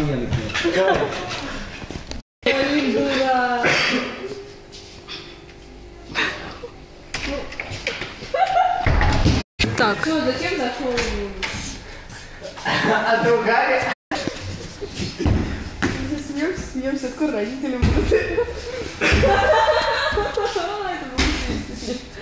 охуенный зачем Так, А другая? Смеемся, смеемся, скоро родители будут.